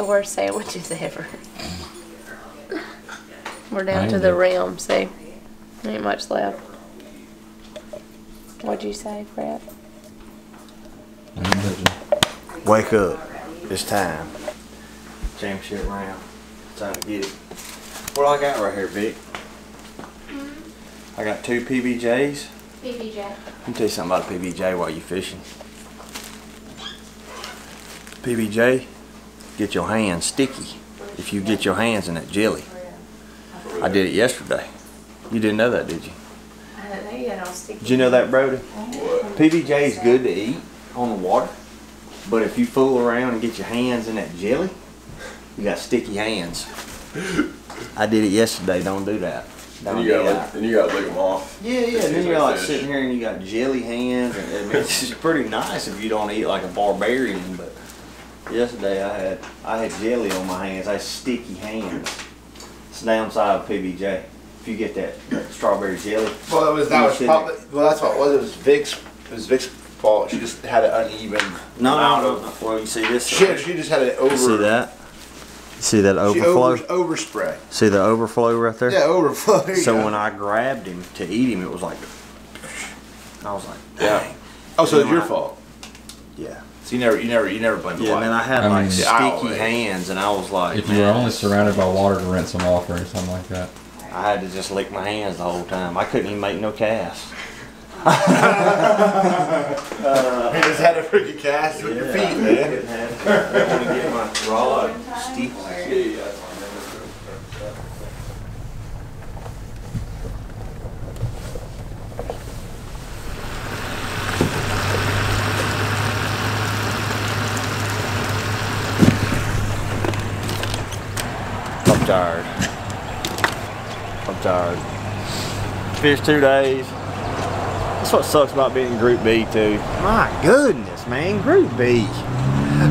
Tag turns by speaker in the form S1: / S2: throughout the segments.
S1: the worst sandwiches ever. We're down to the
S2: do-
S1: rim, so ain't much left. What'd you say, Brett?
S2: I ain't touching.
S3: Wake up. It's time. Championship round. Time to get it. What I got right here, Vic? I got two PBJs.
S1: PBJ.
S3: Let me tell you something about a PBJ while you're fishing. PBJ, get your hands sticky if you get your hands in that jelly. I did it yesterday. You didn't know that, did you?
S1: I don't know you got all sticky.
S3: Did you know that, Brody? PBJ is good to eat on the water, but if you fool around and get your hands in that jelly, you got sticky hands. I did it yesterday. Don't do that. Don't
S4: Then you gotta
S3: that.
S4: lick, then you gotta lick them off.
S3: Yeah, yeah. And then you're
S4: like
S3: like
S4: fish.
S3: sitting here and you got jelly hands, and I mean, it's pretty nice if you don't eat like a barbarian. But yesterday I had I had jelly on my hands. I had sticky hands. It's the downside of PBJ. If you get that, that strawberry jelly,
S5: Well, it was that was probably well. That's what it was. It was Vic's. It was Vic's fault. She just had an uneven.
S3: no,
S5: amount
S3: no,
S5: of-
S3: no. Well, you see this?
S5: She she just had an over.
S3: You see that? You see that
S5: She
S3: overflow?
S5: over, overspray.
S3: See the overflow right there?
S5: Yeah, overflow.
S3: So
S5: go.
S3: when I grabbed him to eat him, it was like, I was like,
S5: Yeah.
S3: dang.
S5: oh, so it's your
S3: I-
S5: fault.
S3: Yeah.
S5: So you never, you never, you never blame the
S3: Yeah,
S5: wife.
S3: and then I had
S2: I
S3: like
S2: mean-
S3: sticky
S5: Yeah,
S3: hands, and I was like,
S2: If you were only surrounded by water to rinse them off or something like that.
S3: I had to just lick my hands the whole time. I couldn't even make no cast.
S5: You just had a freaking cast with your feet, man.
S3: couldn't I didn't want to get my rod sticky. I'm tired. I'm tired. Fish two days. That's what sucks about being in Group B too. My goodness, man, Group B.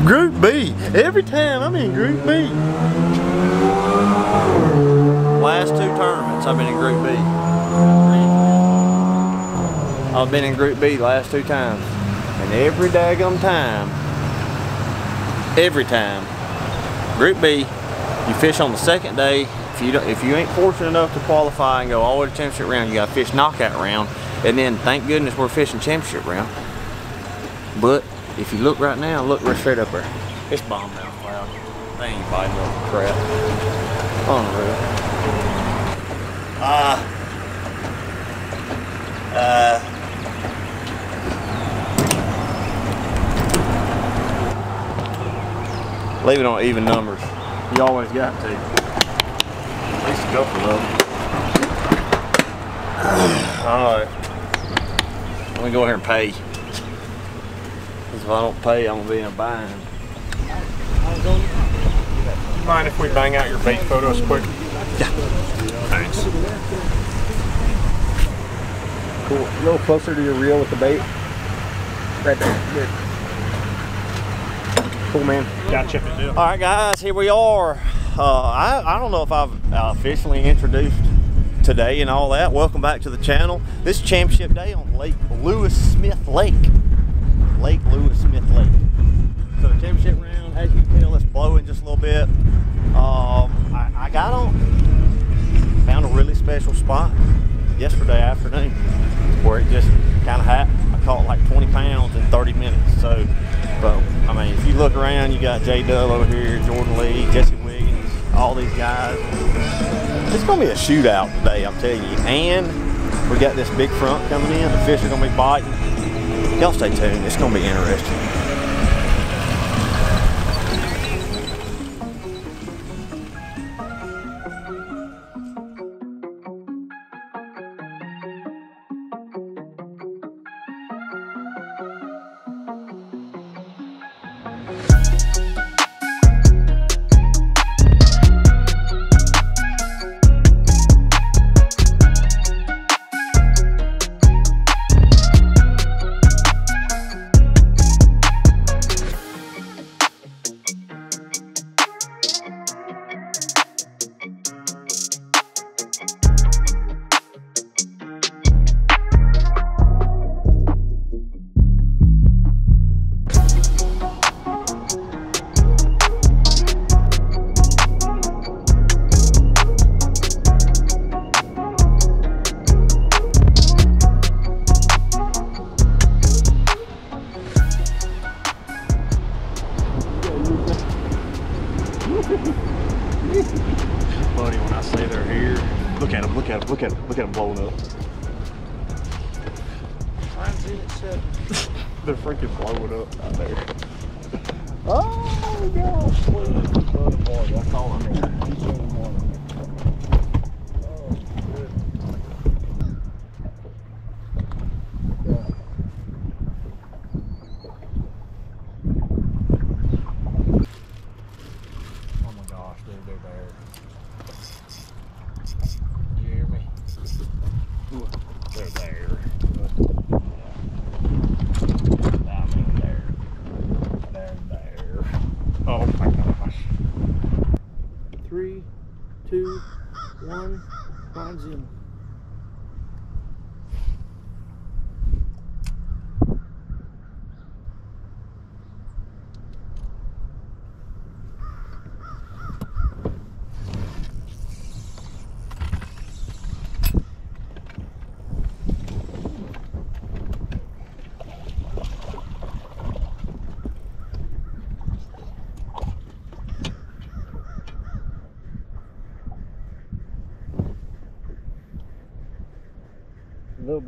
S3: Group B. Every time I'm in Group B. Last two tournaments I've been in Group B. I've been in Group B the last two times. And every daggum time, every time, Group B, you fish on the second day. If you if you ain't fortunate enough to qualify and go all the way to championship round, you got to fish knockout round, and then thank goodness we're fishing championship round. But if you look right now, look right straight up there. It's bomb out cloud. They ain't biting no crap. Unreal. Uh, uh, leave it on even numbers. You always got to. At least a couple of them. Alright. Let me go here and pay. Because if I don't pay, I'm going to be in a bind.
S6: Mind if we bang out your bait photos quick? Yeah. Thanks.
S3: Cool. A little closer to your reel with the bait. Right there. Good. Cool, man.
S6: Got chip and deal.
S3: All right, guys, here we are. Uh, I, I don't know if I've uh, officially introduced today and all that. Welcome back to the channel. This is Championship Day on Lake Lewis Smith Lake. Lake Lewis Smith Lake. So the championship round, as you can tell, it's blowing just a little bit. Um, I, I got on, found a really special spot yesterday afternoon where it just kind of happened. I caught like 20 pounds in 30 minutes. So, but I mean, if you look around, you got J Dub over here, Jordan Lee, Jesse Wiggins, all these guys. It's gonna be a shootout today, I'm telling you. And we got this big front coming in. The fish are gonna be biting. Y'all stay tuned. It's gonna be interesting.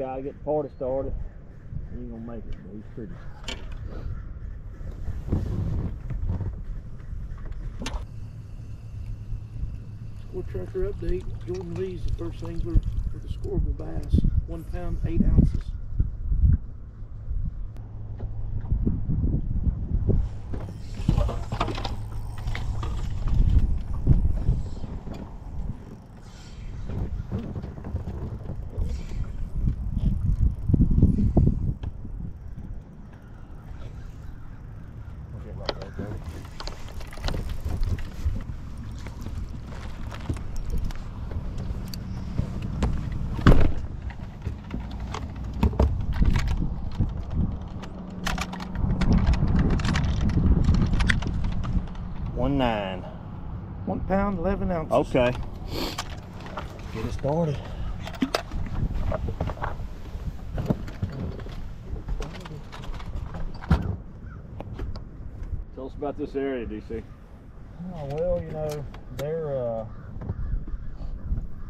S3: Guy get the party started. He ain't gonna make it, but he's pretty.
S4: Score tracker update. Jordan Lee's the first angler with a scoreable bass. One pound, eight ounces.
S3: Get right there, Brody. One nine.
S4: One pound, eleven ounces.
S3: Okay. Get it started. Tell us about this area, DC.
S7: Oh, well, you know, they're uh,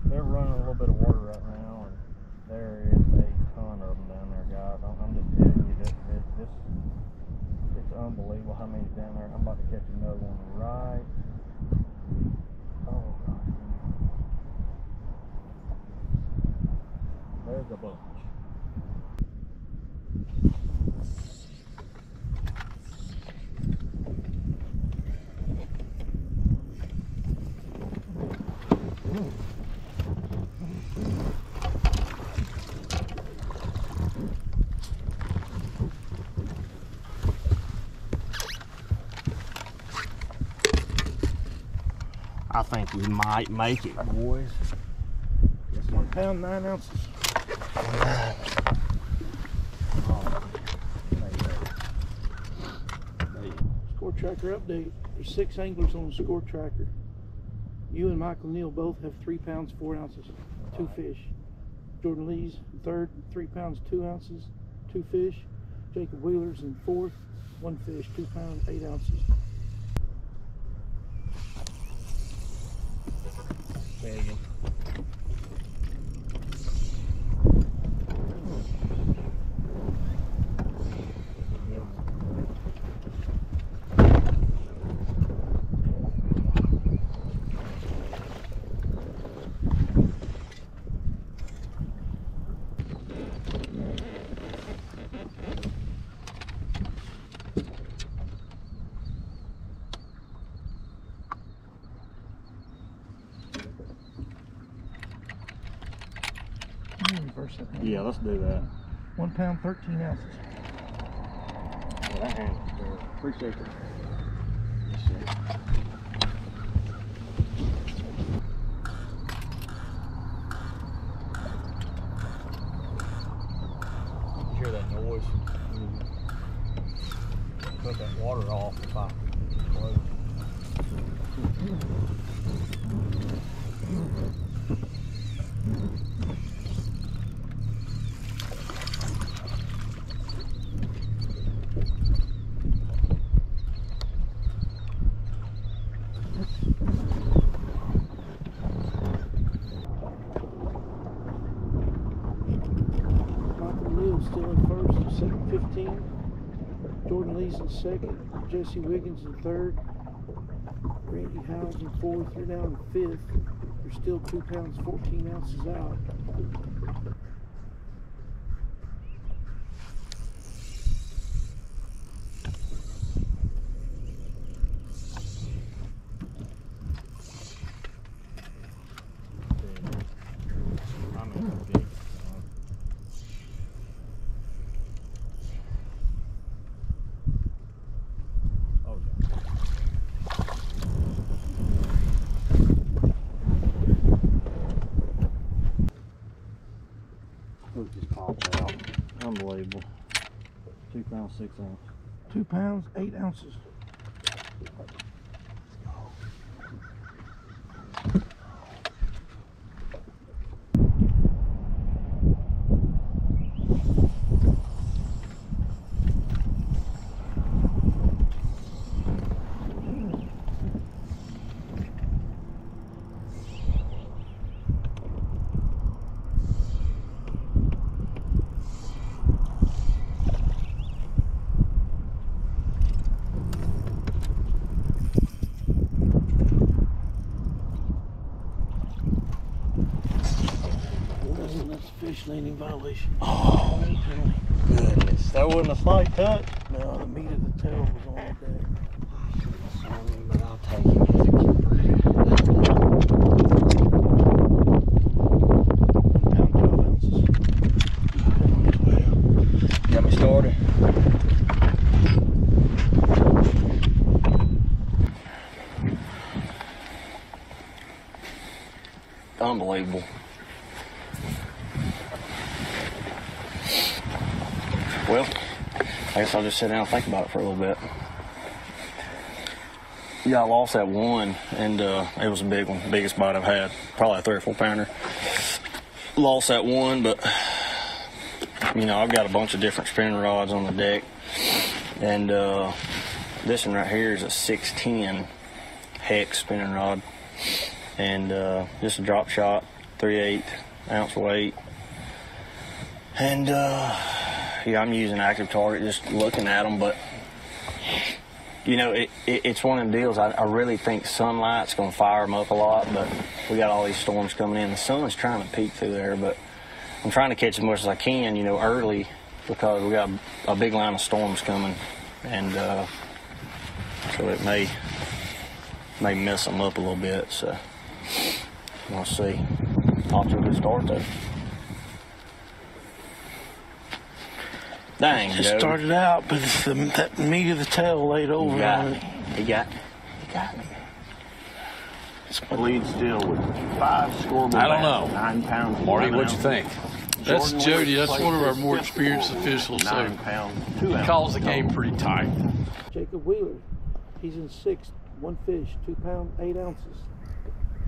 S7: they're running a little bit of water right now, and there is a ton of them down there, guys. I'm, I'm just telling you that it, this it's unbelievable how many down there. I'm about to catch another one right. Oh God. There's a bunch.
S3: I think we might make it, boys.
S4: One pound, nine ounces. Score tracker update. There's six anglers on the score tracker. You and Michael Neal both have three pounds, four ounces, two fish. Jordan Lee's third, three pounds, two ounces, two fish. Jacob Wheeler's in fourth, one fish, two pounds, eight ounces. Reverse that.
S3: Yeah, let's do that.
S4: One pound, 13 ounces.
S3: Yeah, that handles. Appreciate it. Yes, sir.
S7: You hear that noise? Cut that water off if I close.
S4: Jordan Lee's in second. Jesse Wiggins in third. Randy Howell in fourth. You're now in fifth. You're still two pounds, 14 ounces out.
S7: I'm in the gate. Oh, yeah. Look, just popped out. Unbelievable. Two pounds, six ounces.
S4: Two pounds, eight ounces. Listen, that's a fish landing violation. Oh,
S7: Goodness, that wasn't a slight touch.
S4: No, the meat of the tail was on the deck.
S7: But I'll take it as a keeper.
S4: One pound, 12 ounces.
S7: Got me started. Unbelievable. Well, I guess I'll just sit down and think about it for a little bit. Yeah, I lost that one, and uh, it was a big one, biggest bite I've had, probably a three or four pounder. Lost that one, but you know, I've got a bunch of different spinning rods on the deck, and uh, this one right here is a 610 hex spinning rod, and uh, just a drop shot, 3 8 ounce weight, and uh, yeah, I'm using active target, just looking at them, but you know, it, it, it's one of them deals. I, I really think sunlight's going to fire them up a lot, but we got all these storms coming in. The sun's trying to peek through there, but I'm trying to catch as much as I can, you know, early because we got a big line of storms coming, and uh, so it may may mess them up a little bit. So we'll see. Off to a good start though. Dang,
S4: It
S7: Joe.
S4: started out, but it's the, that meat of the tail laid over
S7: He got me.
S4: it.
S7: He got me. He got me.
S8: Bleed still with five scorable
S9: I don't know.
S8: Nine pounds.
S9: Marty, what'd you think?
S6: That's
S8: Jordan
S6: Jody. That's one of our more experienced
S8: score,
S6: officials. So
S8: pounds, two
S6: he calls the game pretty tight.
S4: Jacob Wheeler, he's in sixth, one fish, two pound, eight ounces.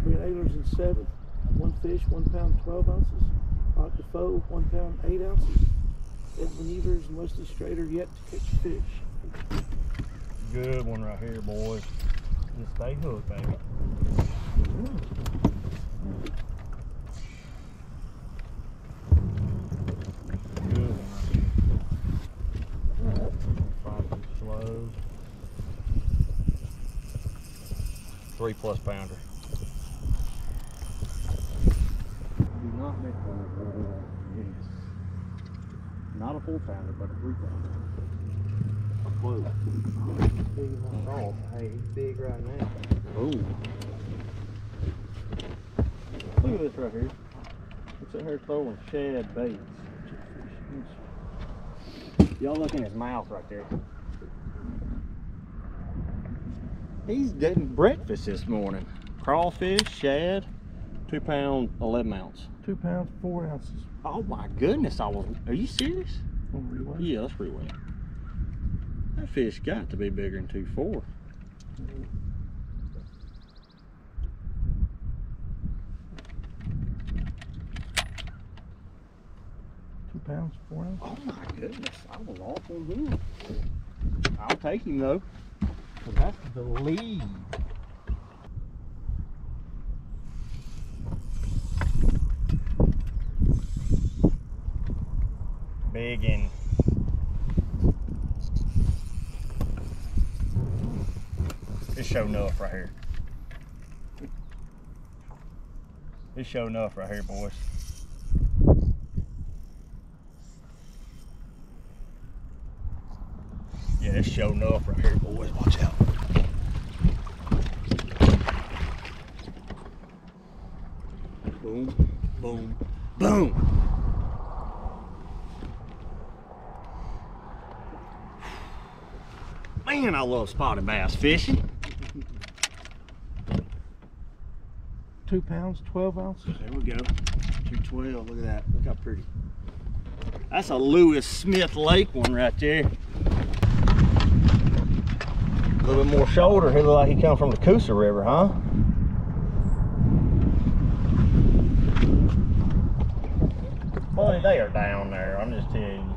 S4: Brent Ehrler's in seventh, one fish, one pound, 12 ounces. Ott Defoe, one pound, eight ounces. Edwin Evers and Wesley Strader yet to catch fish.
S7: Good one right here, boys. Just stay hooked, baby. Good one. Slow. Three plus pounder. Do not miss one. Yes. Not a full pounder, but a three pounder. Close.
S4: Big.
S7: Oh, hey, he's big right now. Ooh. Look at this right here. He's sitting here throwing shad baits. Y'all look in his mouth right there. He's getting breakfast this morning. Crawfish, shad, two pound, 11 ounce.
S4: Two pounds, four ounces.
S7: Oh my goodness, I was, are you serious? Yeah, that's pretty well. That fish got to be bigger than two four.
S4: Two pounds, four ounces.
S7: Oh my goodness, I was off on him. I'll take him though. that's the lead. Big and It's show enough right here. It's show enough right here, boys. Yeah, it's show enough right here, boys. Watch out. Boom, boom, boom. Man, I love spotted bass fishing.
S4: Two pounds, 12 ounces.
S7: There we go. 212. Look at that. Look how pretty. That's a Lewis Smith Lake one right there. A little bit more shoulder. He look like he come from the Coosa River, huh? Boy, they are down there. I'm just telling you.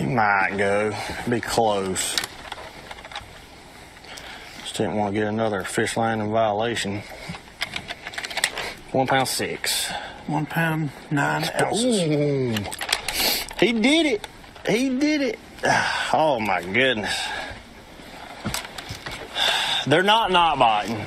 S7: He might. Be close. Just didn't want to get another fish line in violation. One pound six.
S8: One pound, nine ounces.
S7: Ooh. He did it. He did it. Oh my goodness. They're not not biting.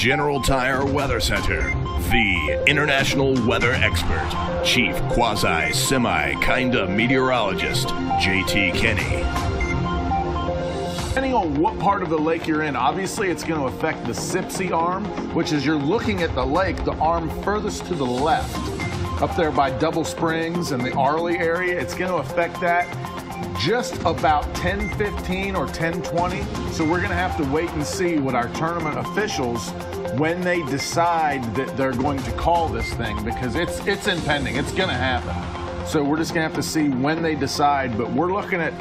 S9: General Tire Weather Center, the international weather expert, Chief Quasi Semi Kinda Meteorologist, JT Kenney.
S10: Depending on what part of the lake you're in, obviously it's going to affect the Sipsey arm, which is you're looking at the lake, the arm furthest to the left, up there by Double Springs and the Arley area. It's going to affect that just about 10:15 or 10:20. So we're going to have to wait and see what our tournament officials when they decide that they're going to call this thing because it's it's impending. It's going to happen. So we're just going to have to see when they decide, but we're looking at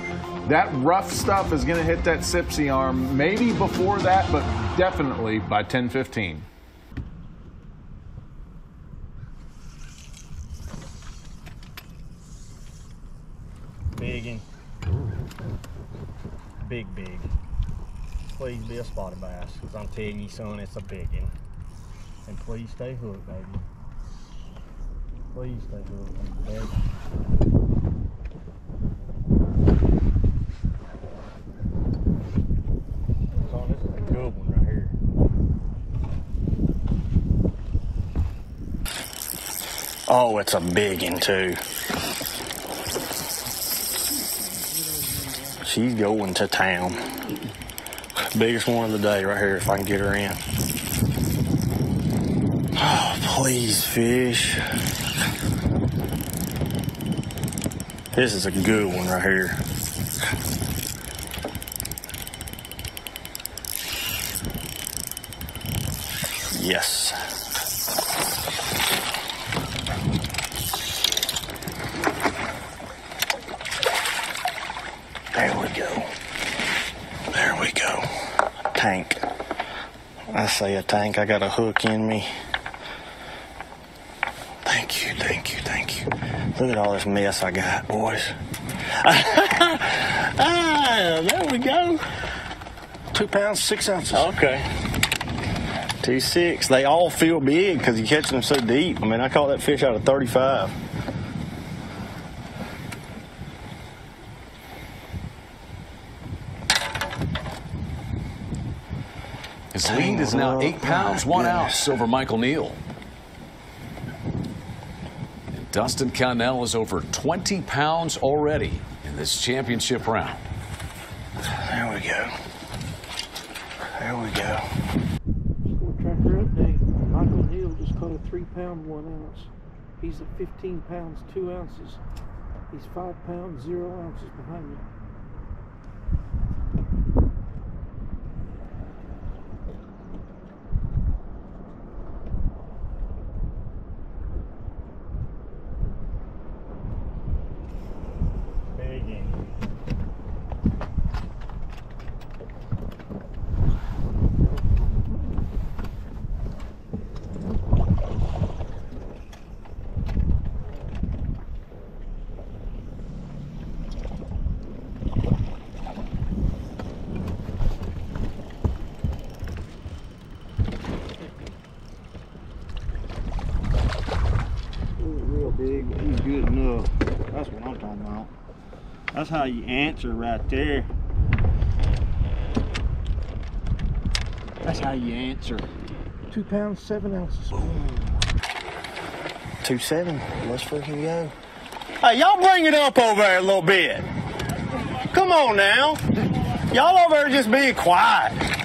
S10: that rough stuff is going to hit that Sipsey arm maybe before that, but definitely by 10:15.
S7: Biggin. Big, big. Please be a spotted bass, because I'm telling you, son, it's a biggin. And please stay hooked, baby. Please stay hooked. One here. Oh, it's a biggin too. She's going to town. Biggest one of the day right here if I can get her in. Oh, please, fish. This is a good one right here. Yes. There we go. There we go. Tank. I say a tank. I got a hook in me. Thank you, thank you, thank you. Look at all this mess I got, boys. ah, there we go.
S8: Two pounds, six ounces.
S7: Okay. Two six. They all feel big because you catch them so deep. I mean, I caught that fish out of 35.
S11: His lead is now eight oh, pounds, one ounce over Michael Neal. And Dustin Connell is over 20 pounds already in this championship round.
S7: There we go. There we go.
S4: Score tracker update. Michael Neal just caught a three pound, one ounce. He's at 15 pounds, two ounces. He's five pounds, zero ounces behind me.
S7: Biggin.
S3: out. That's how you answer right there. That's how you answer.
S4: Two pounds, seven ounces.
S3: Two seven. Let's freaking go. Hey, y'all bring it up over there a little bit. Come on now. Y'all over there just being quiet.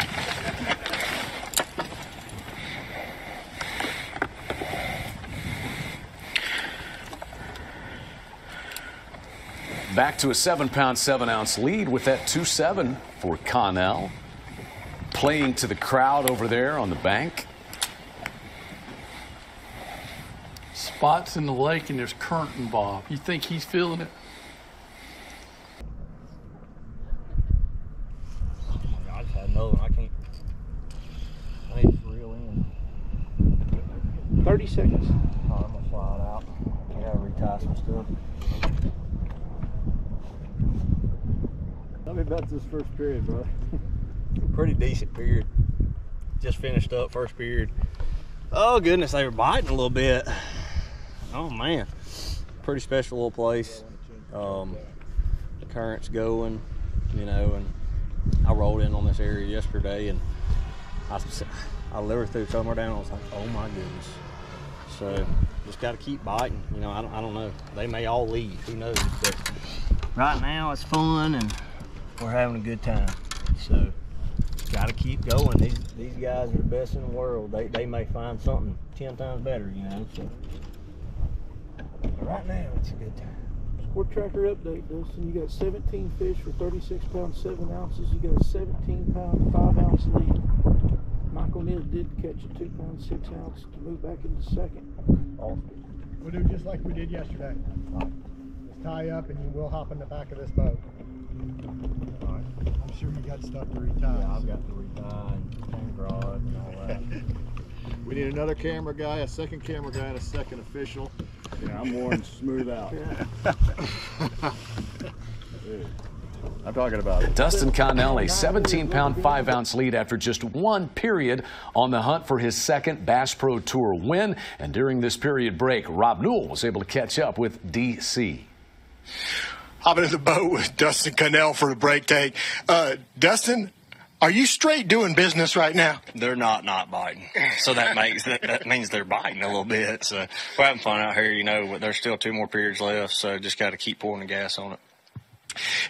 S11: Back to a seven pound, seven ounce lead with that 2 7 for Connell. Playing to the crowd over there on the bank.
S8: Spots in the lake and there's current involved. You think he's feeling it?
S3: Oh I just had another. I can't. I need to reel in.
S4: 30 seconds.
S3: Oh, I'm gonna slide out. I gotta retie some stuff. Tell me about this first period, bro. Pretty decent period. Just finished up first period. Oh goodness, they were biting a little bit. Oh man, pretty special little place. Um, the current's going, you know, and I rolled in on this area yesterday, and I, I literally threw somewhere down. I was like, oh my goodness. So just got to keep biting. You know, I don't, I don't know. They may all leave. Who knows? But right now it's fun and we're having a good time. So got to keep going. These these guys are the best in the world. They they may find something ten times better. You know. So but right now it's a good time.
S4: Score tracker update, Dustin. You got 17 fish for 36 pounds, 7 ounces. You got a 17 pound, 5 ounce lead. Michael Neal did catch a 2 pound, 6 ounce to move back into second.
S12: We'll do just like we did yesterday. Just tie up and you will hop in the back of this boat. Alright. I'm sure you got stuff to retie.
S3: Yeah, I've got to retie and rod and all that.
S10: We need another camera guy, a second camera guy, and a second official. Yeah, I'm Warren Smooth out. I'm talking about it.
S11: Dustin Connell, a 17 pound, 5 ounce lead after just one period on the hunt for his second Bass Pro Tour win. And during this period break, Rob Newell was able to catch up with DC.
S13: Hopping in the boat with Dustin Connell for the break take. Uh, Dustin, are you straight doing business right now?
S7: They're not not biting, so that makes that, that means they're biting a little bit. So we're having fun out here, you know. But there's still two more periods left, so just got to keep pouring the gas on it.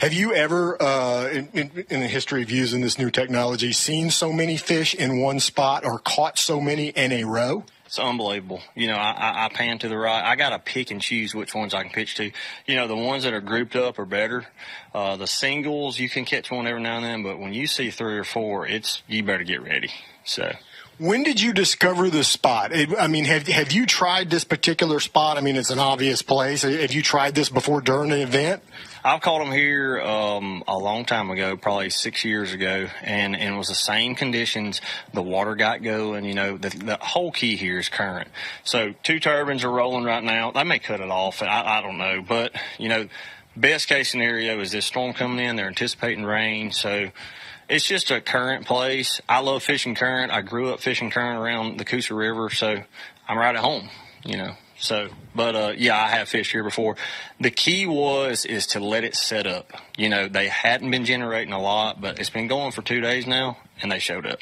S13: Have you ever, uh, in, in, in the history of using this new technology, seen so many fish in one spot or caught so many in a row?
S7: It's unbelievable. You know, I, I, I pan to the right. I got to pick and choose which ones I can pitch to. You know, the ones that are grouped up are better. Uh, the singles, you can catch one every now and then, but when you see three or four, it's you better get ready. So.
S13: When did you discover this spot? I mean, have have you tried this particular spot? I mean, it's an obvious place. Have you tried this before during an event?
S7: I've caught them here um, a long time ago, probably six years ago, and, and it was the same conditions. The water got going. You know, the, the whole key here is current. So two turbines are rolling right now. They may cut it off. I, I don't know, but you know, best case scenario is this storm coming in. They're anticipating rain, so it's just a current place. I love fishing current. I grew up fishing current around the Coosa River, so I'm right at home. You know. So, but uh, yeah, I have fished here before. The key was is to let it set up. You know, they hadn't been generating a lot, but it's been going for two days now, and they showed up.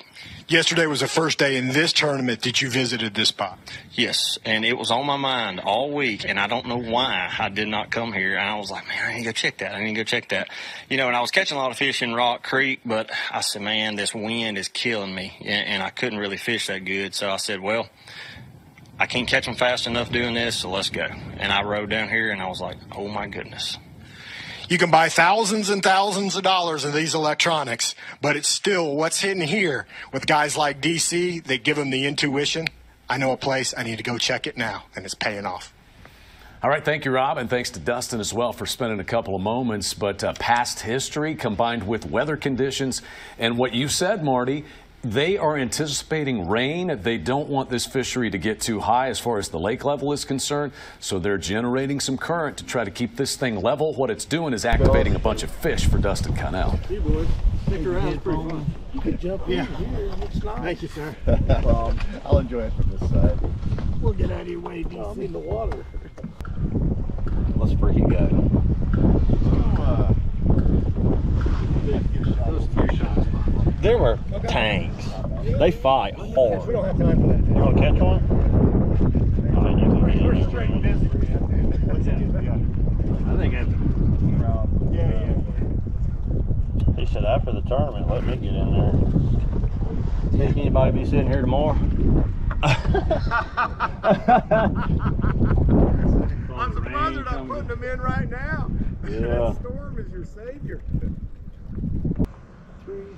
S13: Yesterday was the first day in this tournament that you visited this spot.
S7: Yes, and it was on my mind all week, and I don't know why I did not come here. And I was like, man, I need to go check that. I need to go check that. You know, and I was catching a lot of fish in Rock Creek, but I said, man, this wind is killing me, and, and I couldn't really fish that good. So I said, well. I can't catch them fast enough doing this, so let's go. And I rode down here and I was like, oh my goodness.
S13: You can buy thousands and thousands of dollars of these electronics, but it's still what's hidden here with guys like DC that give them the intuition. I know a place, I need to go check it now, and it's paying off.
S11: All right, thank you, Rob, and thanks to Dustin as well for spending a couple of moments. But uh, past history combined with weather conditions and what you said, Marty, they are anticipating rain. They don't want this fishery to get too high as far as the lake level is concerned, so they're generating some current to try to keep this thing level. What it's doing is activating a bunch of fish for Dustin Connell.
S12: Hey, boys. Stick around. pretty fun.
S4: You can jump
S12: yeah.
S4: here. It's nice.
S12: Thank you, sir.
S10: um, I'll enjoy it from this side.
S12: We'll get out of your way, DC.
S4: I'm um, in the water.
S3: Let's freaking go. Oh, so, uh, those two shots. There were tanks. They fight hard.
S12: We don't have time for that.
S3: You want to catch one?
S12: We're straight.
S3: I think that's.
S12: Yeah, yeah.
S3: He said after the tournament, let me get in there. Think anybody be sitting here tomorrow?
S12: I'm surprised they're not putting them in right now.
S3: Yeah.
S12: That storm is your savior.
S4: Three,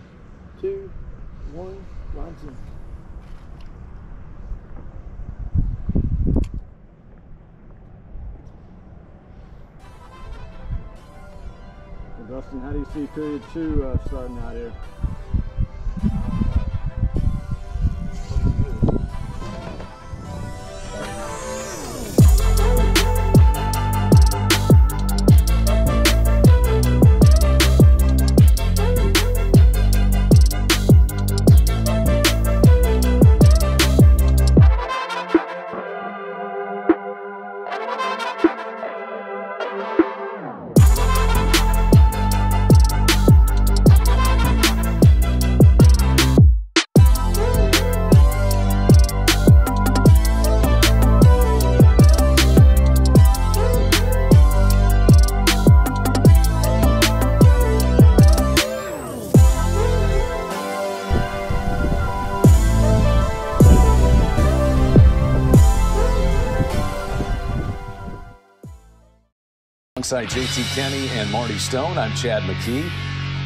S4: two, one, lines in.
S3: Dustin, how do you see period two uh, starting out here?
S11: Alongside JT Kenney and Marty Stone, I'm Chad McKinney.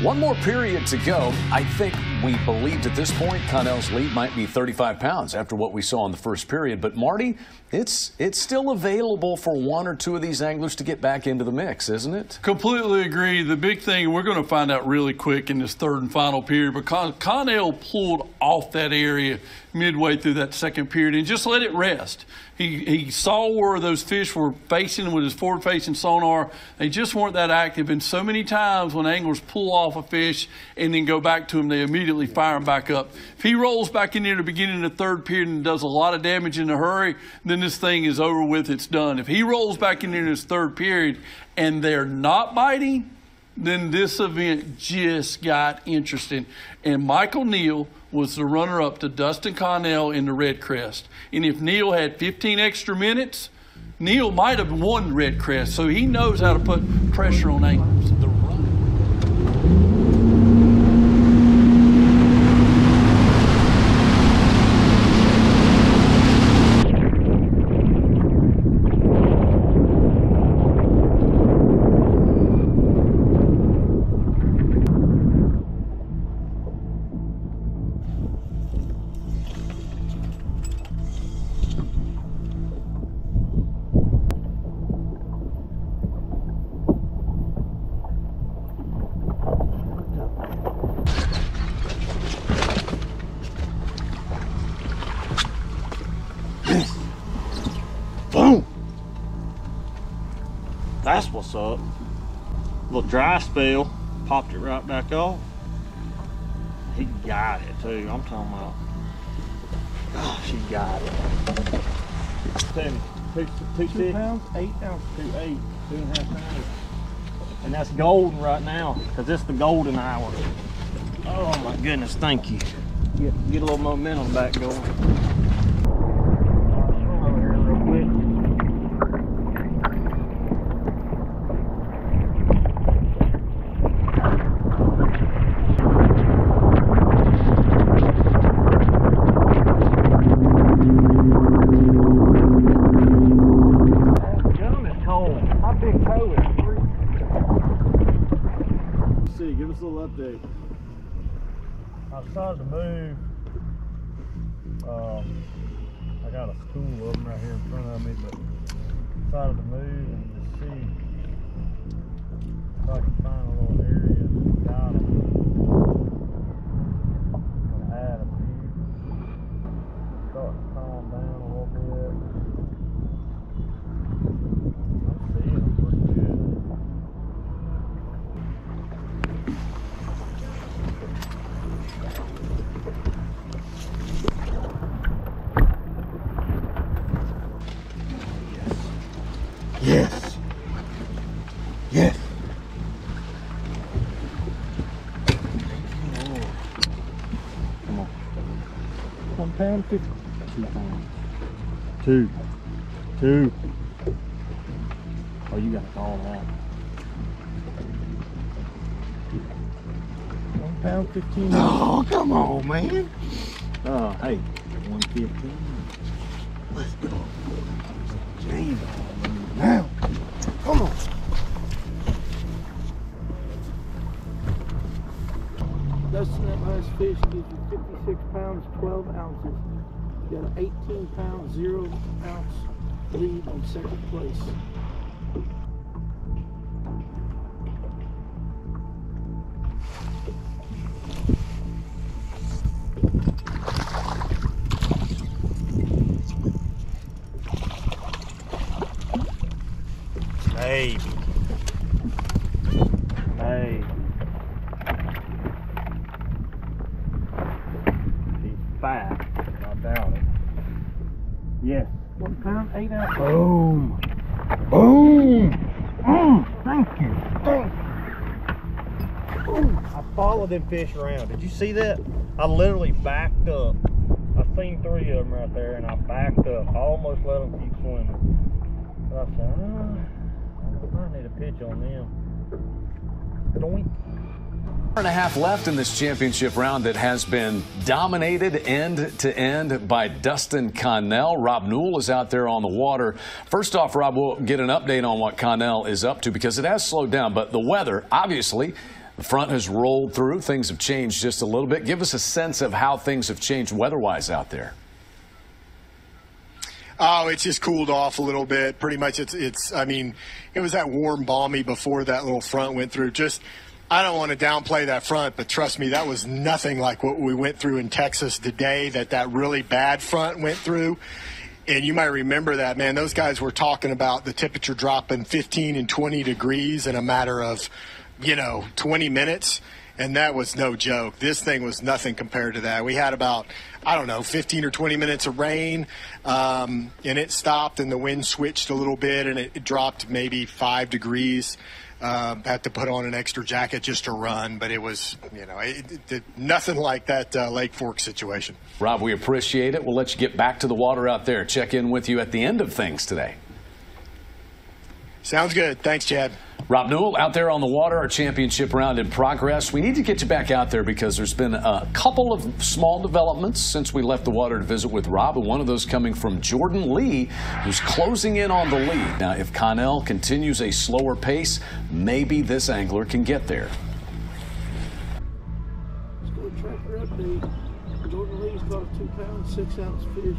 S11: One more period to go. I think we believed at this point Connell's lead might be 35 pounds after what we saw in the first period. But Marty, it's it's still available for one or two of these anglers to get back into the mix, isn't it?
S8: Completely agree. The big thing we're going to find out really quick in this third and final period because Connell pulled off that area midway through that second period and just let it rest. He, he saw where those fish were facing with his forward facing sonar. They just weren't that active. And so many times when anglers pull off a fish and then go back to him, they immediately fire him back up. If he rolls back in near the beginning of the third period and does a lot of damage in a hurry, then this thing is over with. It's done. If he rolls back in near this third period and they're not biting, then this event just got interesting. And Michael Neal was the runner up to Dustin Connell in the REDCREST. And if Neal had 15 extra minutes, Neal might have won REDCREST. So he knows how to put pressure on anglers.
S3: Spell, popped it right back off. He got it too. I'm talking about. Oh, she got it. Me, two, two,
S4: Two
S3: six?
S4: pounds, eight ounces.
S3: Two eight, two and a half pounds. And that's golden right now, because it's the golden hour. Oh my goodness, thank you. Get, get a little momentum back going.
S4: Pound fifty.
S3: Two pounds. Two. Two. Oh, you got to call that.
S4: One pound fifteen.
S3: Oh, come on, man. Oh, hey, 115. Let's go. James. Now. Come on.
S4: Fish gives you fifty-six pounds, twelve ounces. You got an eighteen pound, zero ounce lead in second place.
S3: Them fish around. Did you see that? I literally backed up. I seen three of them right there, and I backed up. I almost let them keep swimming. But I said, oh, I need a pitch on them. Doink.
S11: And a half left in this championship round that has been dominated end to end by Dustin Connell. Rob Newell is out there on the water. First off, Rob, we'll get an update on what Connell is up to because it has slowed down, but the weather, obviously, the front has rolled through. Things have changed just a little bit. Give us a sense of how things have changed weather-wise out there.
S13: Oh, it's just cooled off a little bit. Pretty much, it's it's. I mean, it was that warm, balmy before that little front went through. Just, I don't want to downplay that front, but trust me, that was nothing like what we went through in Texas today. That that really bad front went through. And you might remember that, man. Those guys were talking about the temperature dropping 15 and 20 degrees in a matter of, you know, 20 minutes. And that was no joke. This thing was nothing compared to that. We had about, I don't know, 15 or 20 minutes of rain, um, and it stopped, and the wind switched a little bit, and it, dropped maybe five degrees. Um, had to put on an extra jacket just to run, but it was, you know, it, it, it, nothing like that uh, Lake Fork situation.
S11: Rob, we appreciate it. We'll let you get back to the water out there. Check in with you at the end of things today.
S13: Sounds good. Thanks, Chad.
S11: Rob Newell out there on the water, our championship round in progress. We need to get you back out there because there's been a couple of small developments since we left the water to visit with Rob, and one of those coming from Jordan Lee, who's closing in on the lead. Now, if Connell continues a slower pace, maybe this angler can get there.
S4: Let's go tracker update. Jordan Lee's got a two pound, six ounce fish.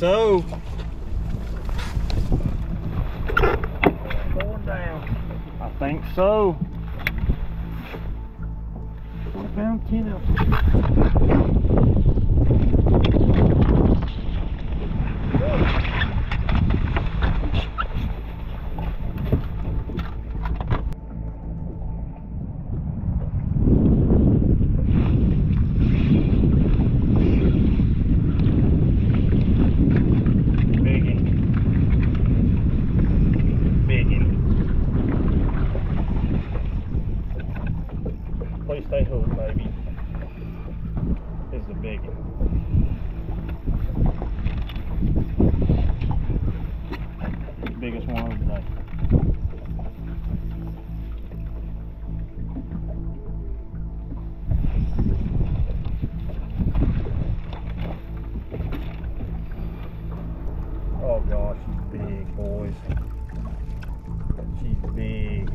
S3: so. Boys. She's big.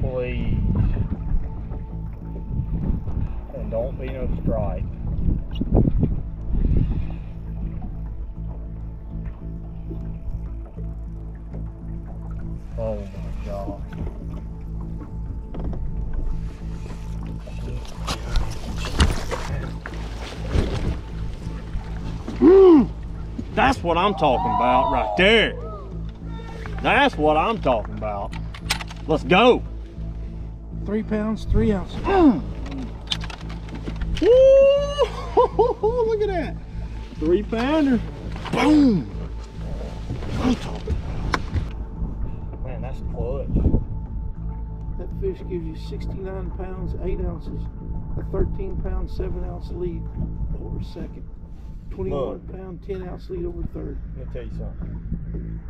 S3: Please. And don't be no strike. Oh my god. That's what I'm talking about right there. That's what I'm talking about. Let's go.
S4: Three pounds, three ounces.
S3: Woo! Look at that. Three pounder. Boom. Man, that's clutch.
S4: That fish gives you 69 pounds, 8 ounces, a 13 pound, 7 ounce lead over second, 21
S3: Look.
S4: pound, 10 ounce lead over third.
S3: Let me tell you something.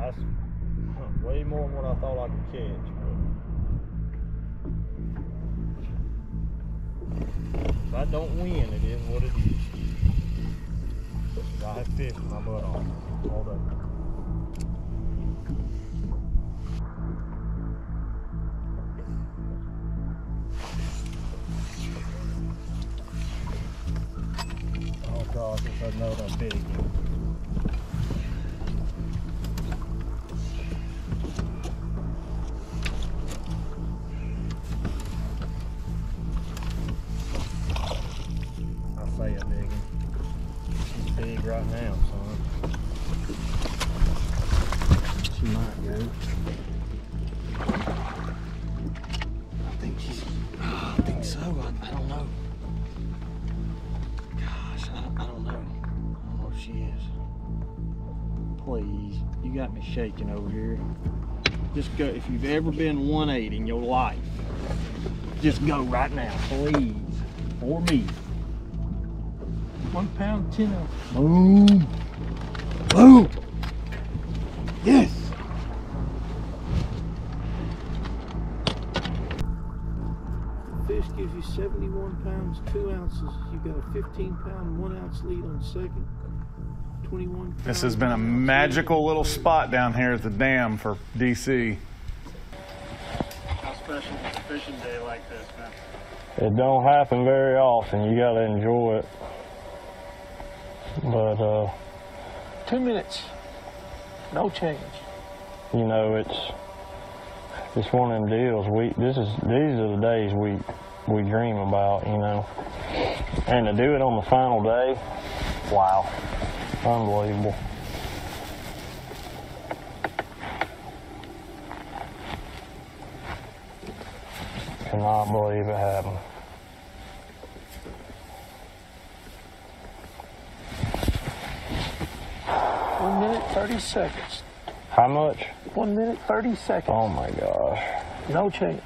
S3: That's way more than what I thought I could catch. But if I don't win, it is what it is. I have fished my butt off all day. Oh gosh, it's another big one. Just go. If you've ever been 180 in your life, just go right now, please, for me.
S4: One pound, 10 ounces.
S3: Boom. Boom. Yes.
S4: Fish gives you 71 pounds, 2 ounces. You've got a 15 pound, 1 ounce lead on second, 21.
S10: This has been a magical little spot down here at the dam for DC.
S3: How special is a fishing day like this, man? It don't happen very often. You gotta enjoy it. But uh,
S4: Two minutes. No change.
S3: you know, it's it's one of them deals. We this is these are the days we we dream about. You know, and to do it on the final day, wow, unbelievable. Cannot believe it happened.
S4: One minute, 30 seconds.
S3: How much?
S4: One minute, 30 seconds.
S3: Oh my gosh.
S4: No change.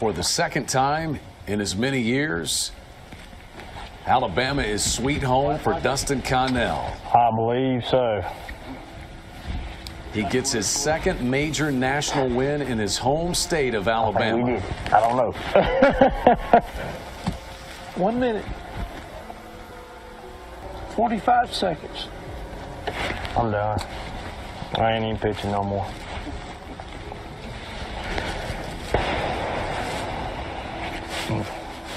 S11: For the second time in as many years, Alabama is sweet home for Dustin Connell.
S3: I believe so.
S11: He gets his second major national win in his home state of Alabama.
S3: did. I don't know.
S4: One minute. 45 seconds.
S3: I'm done. I ain't even pitching no more.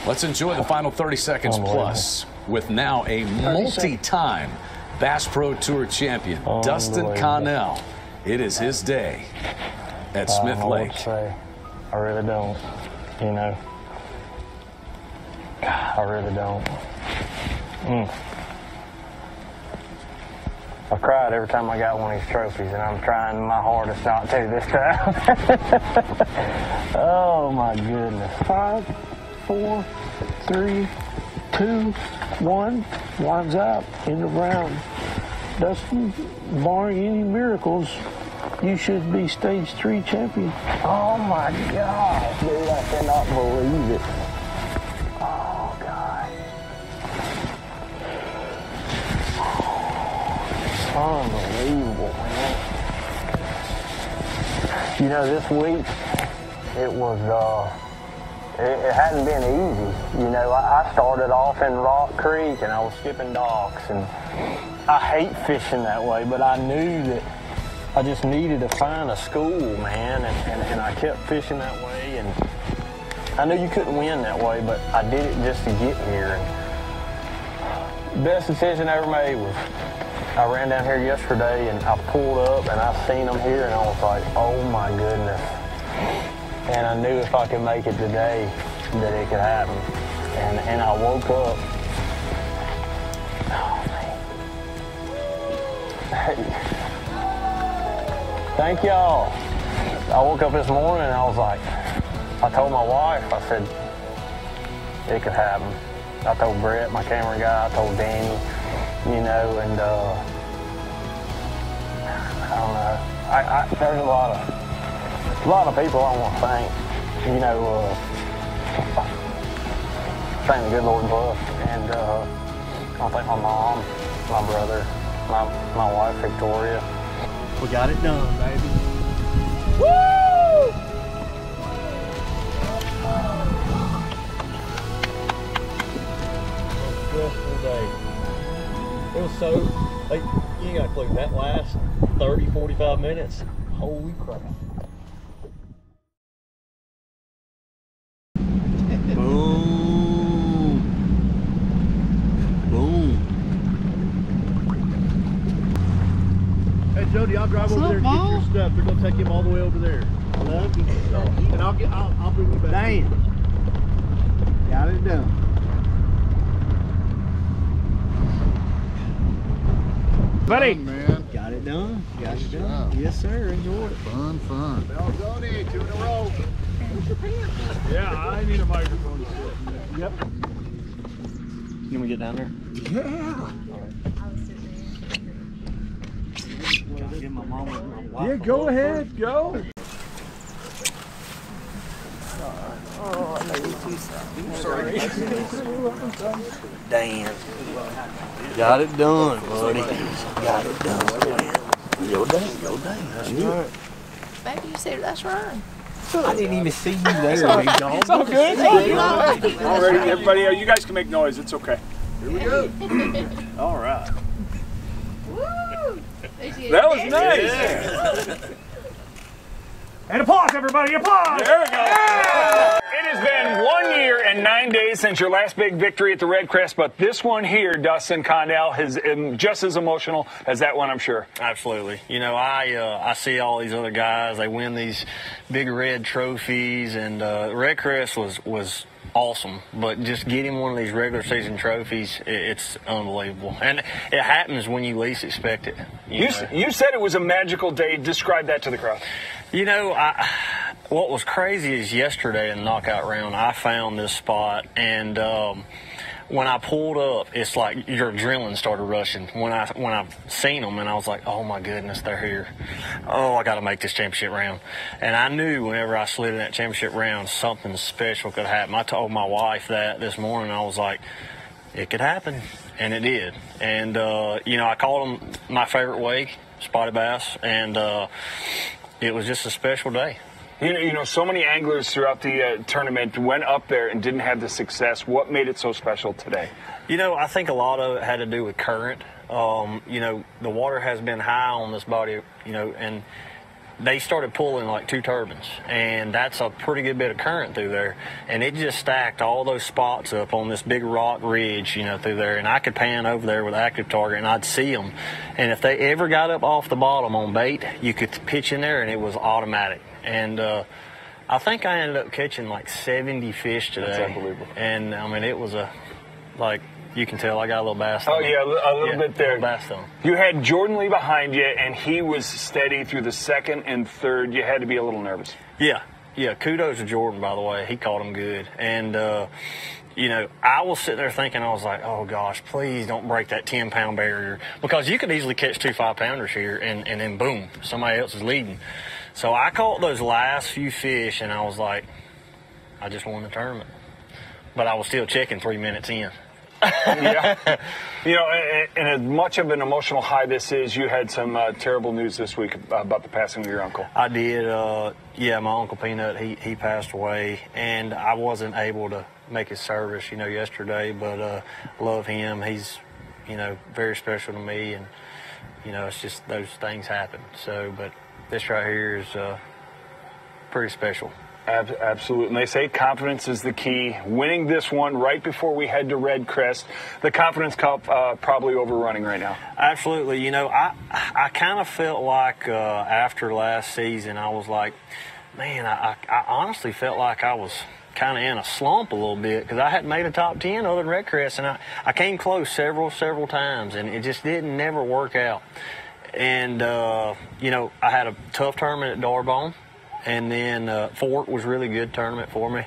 S11: Let's enjoy the final 30 seconds plus with now a multi-time Bass Pro Tour champion, Dustin Connell. It is his day at
S3: I
S11: Smith
S3: what
S11: Lake.
S3: say. I really don't. You know. I really don't. Mm. I cried every time I got one of these trophies, and I'm trying my hardest not to this time. oh my goodness.
S4: Four, three, two, one. Winds out in the round. Dustin, barring any miracles, you should be stage three champion.
S3: Oh my God, dude, I cannot believe it. Oh God. Unbelievable, man. You know, this week it was uh
S7: it, it hadn't been easy. You know, I, I started off in Rock Creek and I was skipping docks, and I hate fishing that way, but I knew that I just needed to find a school, man, and, and, and I kept fishing that way, and I knew you couldn't win that way, but I did it just to get here. And best decision I ever made was I ran down here yesterday and I pulled up and I seen them here and I was like, oh my goodness. And I knew if I could make it today that it could happen. And, and I woke up. Oh. Thank y'all. I woke up this morning and I was like, I told my wife, I said, it could happen. I told Brett, my camera guy, I told Danny, you know, and uh, I don't know. I, I, there's a lot of a lot of people I want to thank. You know, uh, thank the good Lord above, and uh, I want to thank my mom, my brother, my my wife Victoria.
S14: We got it done, baby.
S7: Woo!
S14: stressful day. It was so, like, you ain't got a clue, that last 30, 45 minutes, holy crap. Boom. Boom.
S15: Hey Jody, I'll drive over there and get your stuff. They're gonna take him all the way over there. Love you. And I'll get I'll, I'll bring you back.
S14: Damn. Got it done.
S15: Buddy.
S14: man. Got it done. Got it done. Yes, sir. Enjoy it.
S10: Fun, fun.
S15: Belzoni, two in a row. Yeah, I need a microphone. Yep.
S14: Can we get down there?
S15: Yeah.
S14: Get my mama and my wife
S15: Yeah, go ahead, go.
S14: Oh, I know what you Sorry. Damn. Got it done, buddy. Got it done. Yo, dang, yo, dang. That's right.
S1: Maybe you said that's right.
S14: I didn't even see you there, big dog.
S6: It's all good.
S1: Hey, you.
S6: All right, everybody, uh, you guys can make noise. It's okay.
S15: Here we go.
S14: All right.
S6: That was nice.
S15: And applause, everybody, applause.
S6: There we go. It has been one year and nine days since your last big victory at the REDCREST, but this one here, Dustin Connell, is just as emotional as that one, I'm sure.
S7: Absolutely. You know, I uh, I see all these other guys. They win these big red trophies, and uh, REDCREST was was awesome. But just getting one of these regular season trophies, it's unbelievable. And it happens when you least expect it.
S6: You, s- you said it was a magical day. Describe that to the crowd.
S7: You know, I, what was crazy is yesterday in the knockout round, I found this spot, and um, when I pulled up, it's like your adrenaline started rushing. When I when I seen them, and I was like, oh my goodness, they're here. Oh, I got to make this championship round. And I knew whenever I slid in that championship round, something special could happen. I told my wife that this morning. I was like, it could happen, and it did. And uh, you know, I called them my favorite wake, spotted bass, and uh, it was just a special day.
S6: You know, you know, so many anglers throughout the uh, tournament went up there and didn't have the success. What made it so special today?
S7: You know, I think a lot of it had to do with current. Um, you know, the water has been high on this body, you know, and they started pulling like two turbines, and that's a pretty good bit of current through there. And it just stacked all those spots up on this big rock ridge, you know, through there. And I could pan over there with active target, and I'd see them. And if they ever got up off the bottom on bait, you could pitch in there, and it was automatic. And uh, I think I ended up catching like 70 fish today.
S6: That's unbelievable.
S7: And I mean, it was a like you can tell I got a little bass.
S6: Oh yeah, a little
S7: Yeah,
S6: bit there.
S7: bass on.
S6: You had Jordan Lee behind you, and he was steady through the second and third. You had to be a little nervous.
S7: Yeah, yeah. Kudos to Jordan, by the way. He caught him good, and uh, you know, I was sitting there thinking, I was like, oh gosh, please don't break that ten pound barrier because you could easily catch two five pounders here, and and then boom, somebody else is leading. So I caught those last few fish, and I was like, I just won the tournament, but I was still checking three minutes in.
S6: yeah. You know, and, and as much of an emotional high this is, you had some uh, terrible news this week about the passing of your uncle.
S7: I did. Uh, yeah, my uncle Peanut, he, he passed away, and I wasn't able to make his service, you know, yesterday. But uh, love him. He's, you know, very special to me, and you know, it's just those things happen. So, but this right here is uh, pretty special.
S6: Ab- absolutely. And they say confidence is the key. Winning this one right before we head to REDCREST, the Confidence Cup uh, probably overrunning right now.
S7: Absolutely. You know, I I kind of felt like uh, after last season, I was like, man, I, I honestly felt like I was kind of in a slump a little bit because I hadn't made a top 10 other than REDCREST, and I, I came close several, several times, and it just didn't never work out. And, uh, you know, I had a tough tournament at Darbone and then uh, Fork was really good tournament for me.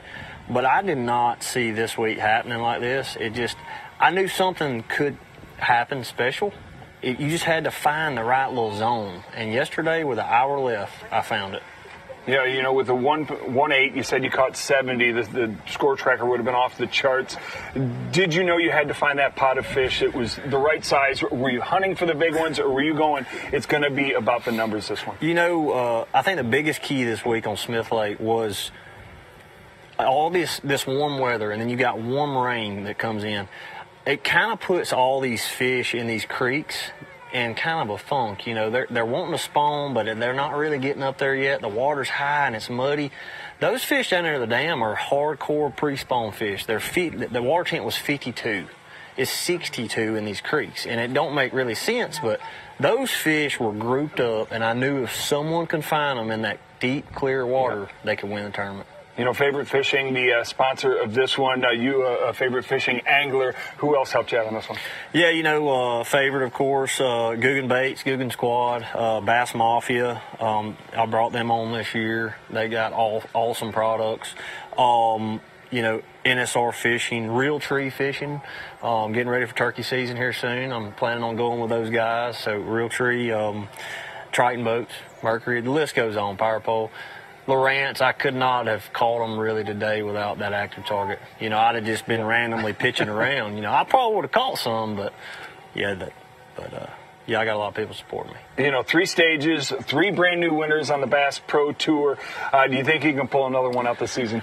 S7: But I did not see this week happening like this. It just, I knew something could happen special. It, you just had to find the right little zone. And yesterday, with an hour left, I found it.
S6: Yeah, you know, with the one one eight, you said you caught seventy. The, the score tracker would have been off the charts. Did you know you had to find that pot of fish that was the right size? Were you hunting for the big ones, or were you going? It's going to be about the numbers this one.
S7: You know, uh, I think the biggest key this week on Smith Lake was all this this warm weather, and then you got warm rain that comes in. It kind of puts all these fish in these creeks in kind of a funk. You know, they're they're wanting to spawn, but they're not really getting up there yet. The water's high and it's muddy. Those fish down there at the dam are hardcore pre-spawn fish. They're fit, the water temp was 52. It's 62 in these creeks, and it don't make really sense. But those fish were grouped up, and I knew if someone could find them in that deep, clear water, they could win the tournament.
S6: You know, favorite fishing, the uh, sponsor of this one. Uh, you, uh, a favorite fishing angler. Who else helped you out on this one?
S7: Yeah, you know, uh, favorite, of course, uh, Googan Baits, Googan Squad, uh, Bass Mafia. Um, I brought them on this year. They got all awesome products. Um, you know, NSR fishing, Realtree fishing. Um, getting ready for turkey season here soon. I'm planning on going with those guys. So, Realtree, um, Triton boats, Mercury, the list goes on, Power Pole. Lowrance, I could not have caught him really today without that active target. You know, I'd have just been randomly pitching around. You know, I probably would have caught some, but yeah, but uh, yeah, I got a lot of people supporting me.
S6: You know, three stages, three brand new winners on the Bass Pro Tour. Uh, do you think you can pull another one out this season?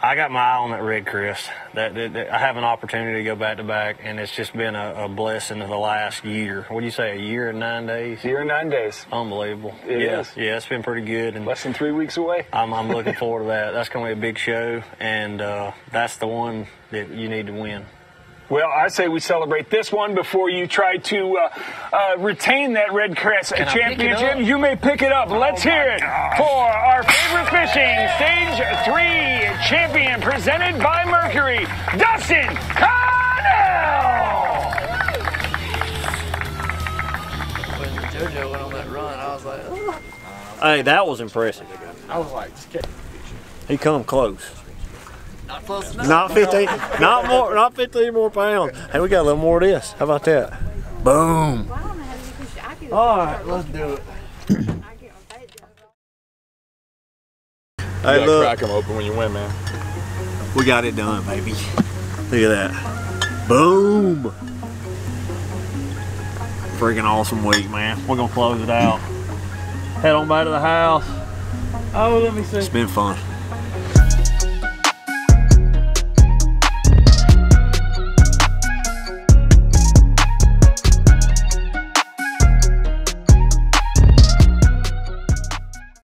S7: I got my eye on that REDCREST. That, that, that, I have an opportunity to go back to back, and it's just been a, a blessing of the last year. What do you say? A year and nine days?
S6: Year and nine days.
S7: Unbelievable.
S6: It
S7: yeah,
S6: is.
S7: Yeah, it's been pretty good. And
S6: less than three weeks away.
S7: I'm, I'm looking forward to that. That's going to be a big show, and uh, that's the one that you need to win.
S6: Well, I say we celebrate this one before you try to uh, uh, retain that REDCREST
S7: Can I pick it
S6: championship. You may pick it up. Let's
S7: Oh,
S6: hear it
S7: gosh.
S6: for our favorite fishing stage three champion presented by Mercury, Dustin Connell.
S14: When JoJo went on that run, I was like, oh.
S7: Hey, that was impressive.
S14: I was like, just kidding.
S7: He come close.
S14: Not close enough.
S7: Not 15, not more, not 15 more pounds. Hey, we got a little more of this. How about that? Boom.
S14: All right, let's do it.
S7: Hey, look.
S5: crack them open when you win, man.
S7: We got it done, baby. Look at that. Boom. Freaking awesome week, man. We're gonna close it out. Head on back to the house.
S15: Oh, let me see.
S7: It's been fun.